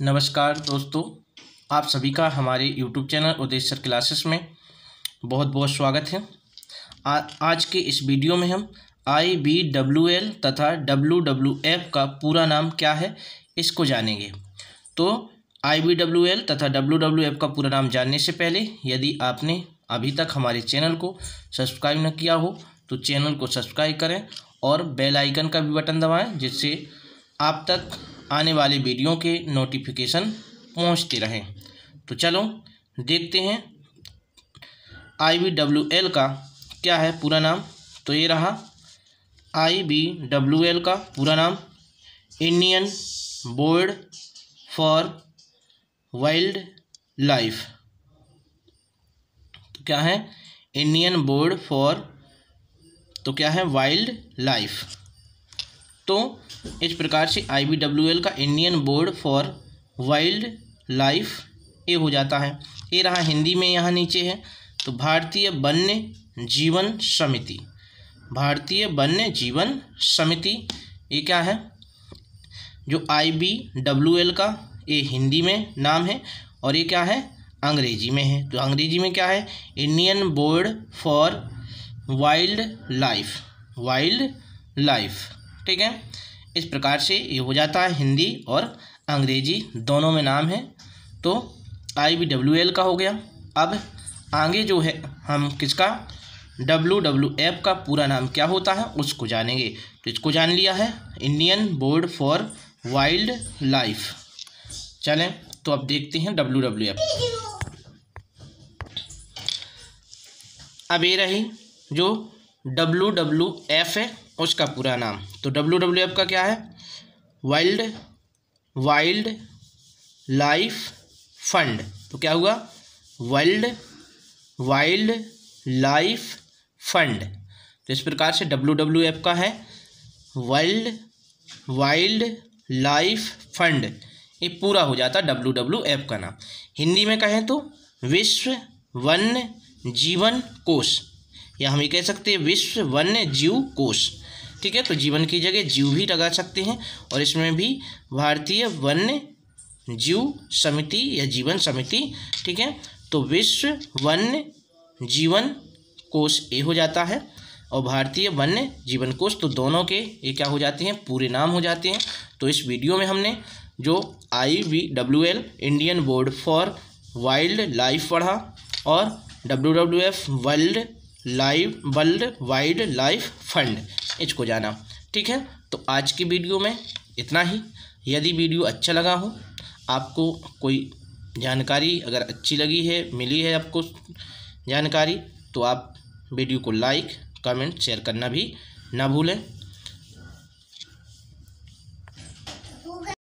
नमस्कार दोस्तों आप सभी का हमारे YouTube channel Udesh sir classes में बहुत बहुत स्वागत है। आ, आज के इस वीडियो में हम आई बी डब्ल्यू एल तथा डब्ल्यू डब्ल्यू एफ़ का पूरा नाम क्या है इसको जानेंगे। तो आई बी डब्ल्यू एल तथा डब्ल्यू डब्ल्यू एफ़ का पूरा नाम जानने से पहले यदि आपने अभी तक हमारे चैनल को सब्सक्राइब न किया हो तो चैनल को सब्सक्राइब करें और बेल आइकन का भी बटन दबाएँ जिससे आप तक आने वाले वीडियो के नोटिफिकेशन पहुँचते रहें। तो चलो, देखते हैं। आई एल का क्या है पूरा नाम? तो ये रहा आई बी एल का पूरा नाम। Indian board for wild life तो क्या है? इंडियन बोर्ड फॉर तो क्या है? वाइल्ड लाइफ तो इस प्रकार से एल का Indian board for wild life ए हो जाता है। ये रहा हिंदी में यहाँ नीचे है। तो भारतीय वन्य जीवन समिति। भारतीय वन्य जीवन समिति, ये क्या है? जो आई बी डब्ल्यू एल का ये हिंदी में नाम है और ये क्या है? अंग्रेज़ी में है। तो अंग्रेज़ी में क्या है? Indian board for wild life wild life ठीक है? इस प्रकार से ये हो जाता है हिंदी और अंग्रेज़ी दोनों में नाम है। तो आई बी डब्ल्यू एल का हो गया। अब आगे जो है, हम किसका? डब्ल्यू डब्ल्यू एफ़ का पूरा नाम क्या होता है, उसको जानेंगे। तो इसको जान लिया है Indian board for wild life चलें तो अब देखते हैं डब्ल्यू डब्ल्यू एफ़ अब ये रही जो डब्ल्यू डब्ल्यू एफ़ है उसका पूरा नाम। तो डब्ल्यू डब्ल्यू एफ़ का क्या है? वाइल्ड वाइल्ड लाइफ फंड तो क्या हुआ? वाइल्ड वाइल्ड लाइफ फंड तो इस प्रकार से डब्ल्यू डब्ल्यू एफ़ का है। वाइल्ड वाइल्ड लाइफ फंड ये पूरा हो जाता डब्ल्यू डब्ल्यू एफ़ का नाम। हिंदी में कहें तो विश्व वन्य जीवन कोष। या हम ये कह सकते हैं विश्व वन्य जीव कोष। ठीक है तो जीवन की जगह जीव भी लगा सकते हैं और इसमें भी भारतीय वन्य जीव समिति या जीवन समिति, ठीक है तो विश्व वन्य जीवन कोष ए हो जाता है और भारतीय वन्य जीवन कोष तो दोनों के ये क्या हो जाते हैं, पूरे नाम हो जाते हैं। तो इस वीडियो में हमने जो I V W L Indian board for wild life पढ़ा और W W F world live world wide life fund, इसको जाना। ठीक है? तो आज की वीडियो में इतना ही। यदि वीडियो अच्छा लगा हो, आपको कोई जानकारी अगर अच्छी लगी है, मिली है आपको जानकारी तो आप वीडियो को लाइक, कमेंट, शेयर करना भी ना भूलें।